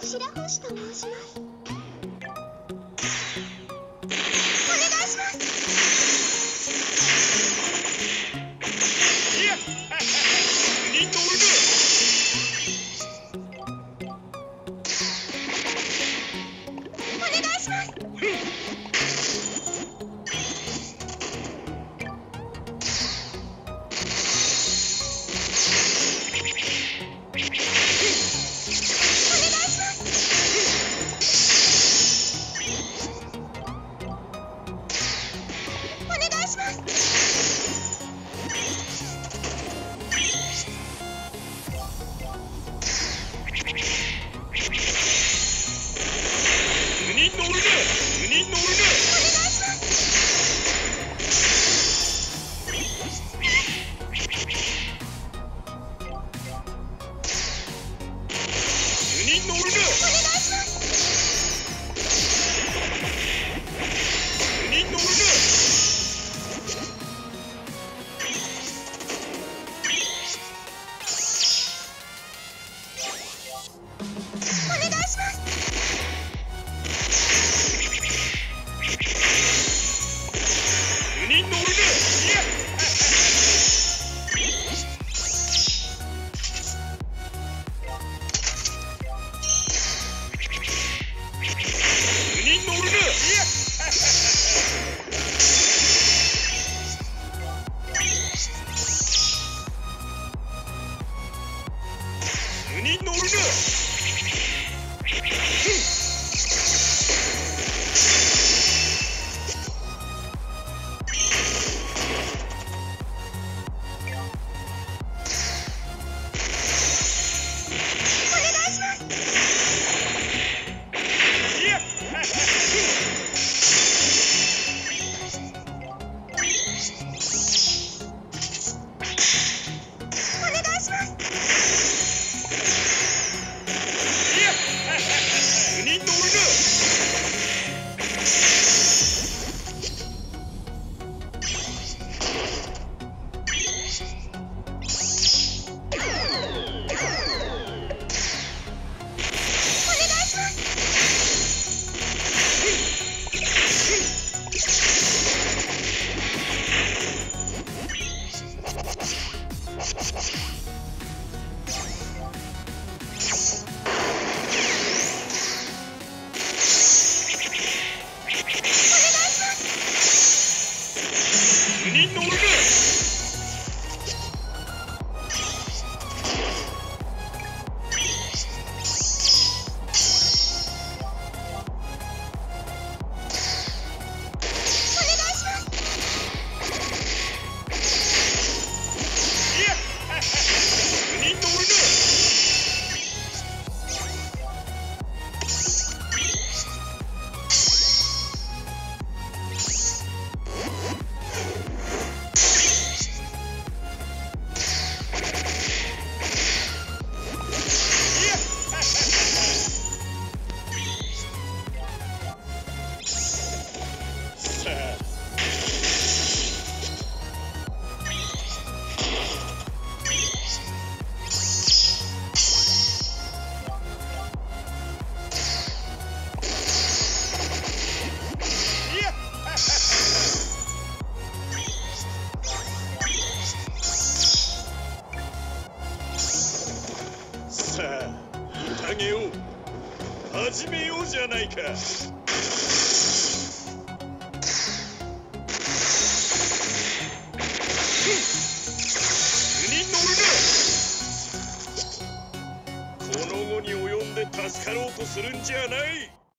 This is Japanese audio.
私白星と申します。お願いします。4人始めようじゃないか。この後に及んで助かろうとするんじゃない。